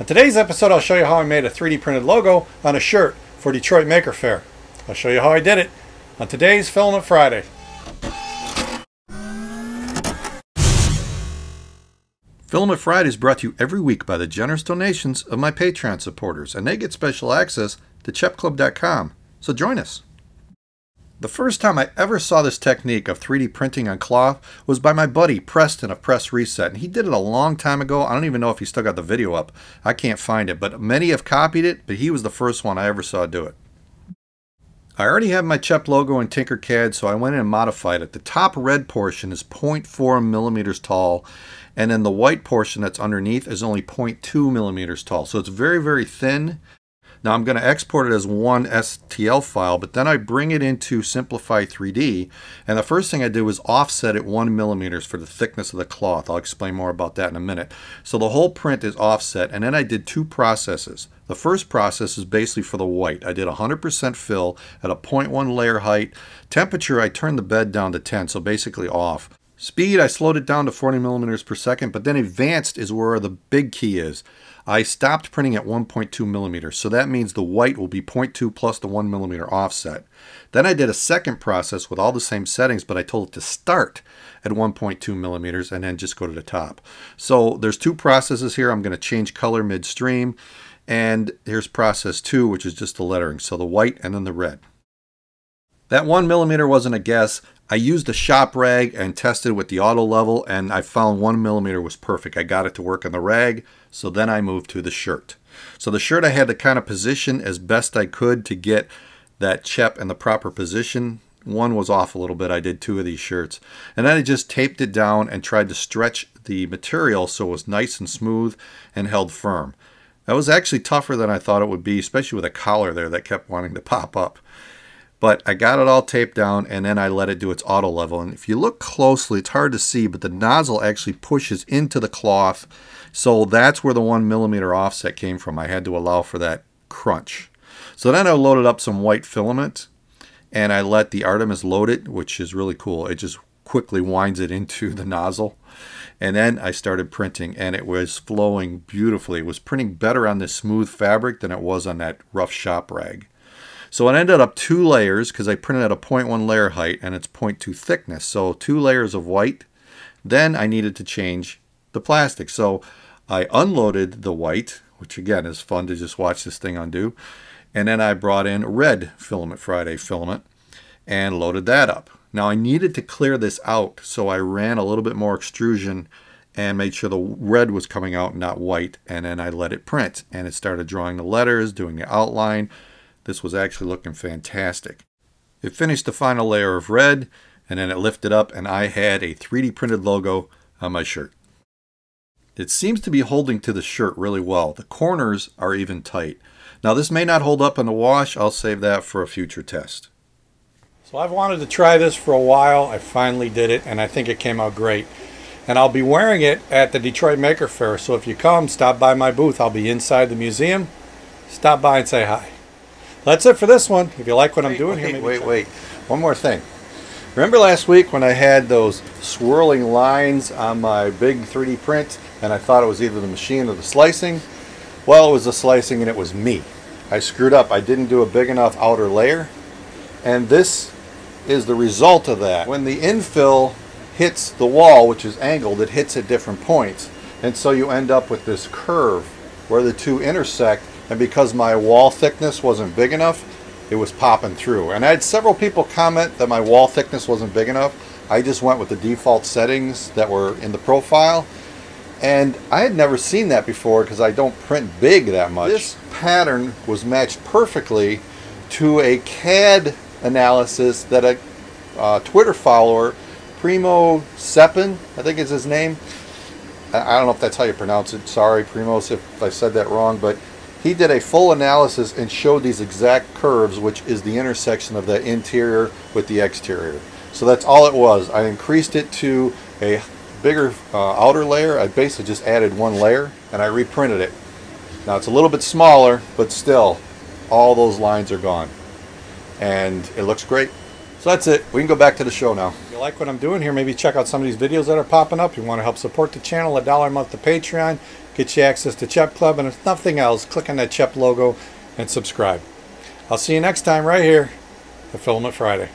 On today's episode, I'll show you how I made a 3D printed logo on a shirt for Detroit Maker Faire. I'll show you how I did it on today's Filament Friday. Filament Friday is brought to you every week by the generous donations of my Patreon supporters, and they get special access to chepclub.com. So join us. The first time I ever saw this technique of 3D printing on cloth was by my buddy Preston of Press Reset, and he did it a long time ago. I don't even know if he still got the video up. I can't find it, but many have copied it, but he was the first one I ever saw do it. I already have my CHEP logo in Tinkercad, so I went in and modified it. The top red portion is 0.4 millimeters tall, and then the white portion that's underneath is only 0.2 millimeters tall. So it's very, very thin. Now I'm going to export it as one STL file, but then I bring it into Simplify 3D. And the first thing I did was offset it one millimeters for the thickness of the cloth. I'll explain more about that in a minute. So the whole print is offset. And then I did two processes. The first process is basically for the white. I did 100% fill at a 0.1 layer height. Temperature, I turned the bed down to 10, so basically off. Speed, I slowed it down to 40 millimeters per second, but then advanced is where the big key is. I stopped printing at 1.2 millimeters, so that means the white will be 0.2 plus the 1 millimeter offset. Then I did a second process with all the same settings, but I told it to start at 1.2 millimeters and then just go to the top. So there's two processes here. I'm going to change color midstream, and here's process two, which is just the lettering. So the white and then the red. That one millimeter wasn't a guess. I used a shop rag and tested with the auto level and I found one millimeter was perfect. I got it to work on the rag, so then I moved to the shirt. So the shirt I had to kind of position as best I could to get that chep in the proper position. One was off a little bit. I did two of these shirts. And then I just taped it down and tried to stretch the material so it was nice and smooth and held firm. That was actually tougher than I thought it would be, especially with a collar there that kept wanting to pop up. But I got it all taped down and then I let it do its auto level. And if you look closely, it's hard to see, but the nozzle actually pushes into the cloth. So that's where the one millimeter offset came from. I had to allow for that crunch. So then I loaded up some white filament and I let the Artemis load it, which is really cool. It just quickly winds it into the nozzle. And then I started printing and it was flowing beautifully. It was printing better on this smooth fabric than it was on that rough shop rag. So it ended up two layers because I printed at a 0.1 layer height and it's 0.2 thickness. So two layers of white. Then I needed to change the plastic. So I unloaded the white, which again is fun to just watch this thing undo. And then I brought in red Filament Friday filament and loaded that up. Now I needed to clear this out, so I ran a little bit more extrusion and made sure the red was coming out, not white, and then I let it print. And it started drawing the letters, doing the outline, this was actually looking fantastic. It finished the final layer of red, and then it lifted up, and I had a 3D printed logo on my shirt. It seems to be holding to the shirt really well. The corners are even tight. Now this may not hold up in the wash. I'll save that for a future test. So I've wanted to try this for a while. I finally did it and I think it came out great. And I'll be wearing it at the Detroit Maker Faire. So if you come, stop by my booth. I'll be inside the museum. Stop by and say hi. That's it for this one. If you like what wait, I'm doing wait, here, wait, wait. One more thing. Remember last week when I had those swirling lines on my big 3D print and I thought it was either the machine or the slicing? Well, it was the slicing and it was me. I screwed up. I didn't do a big enough outer layer. And this is the result of that. When the infill hits the wall, which is angled, it hits at different points. And so you end up with this curve where the two intersect and because my wall thickness wasn't big enough it was popping through. And I had several people comment that my wall thickness wasn't big enough. I just went with the default settings that were in the profile. And I had never seen that before because I don't print big that much. This pattern was matched perfectly to a CAD analysis that a uh, Twitter follower Primo Seppin I think is his name. I don't know if that's how you pronounce it. Sorry Primos if I said that wrong but he did a full analysis and showed these exact curves, which is the intersection of the interior with the exterior. So that's all it was. I increased it to a bigger uh, outer layer. I basically just added one layer and I reprinted it. Now it's a little bit smaller, but still, all those lines are gone. And it looks great. So that's it. We can go back to the show now. If you like what I'm doing here, maybe check out some of these videos that are popping up. If you want to help support the channel, a dollar a month to Patreon, get you access to CHEP Club, and if nothing else, click on that CHEP logo and subscribe. I'll see you next time right here at Filament Friday.